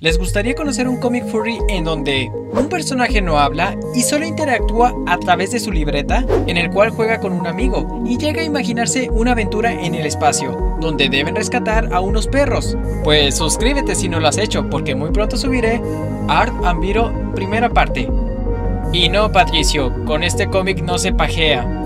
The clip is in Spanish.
¿Les gustaría conocer un cómic furry en donde un personaje no habla y solo interactúa a través de su libreta, en el cual juega con un amigo y llega a imaginarse una aventura en el espacio, donde deben rescatar a unos perros? Pues suscríbete si no lo has hecho, porque muy pronto subiré Art and Viro primera parte. Y no, Patricio, con este cómic no se pajea.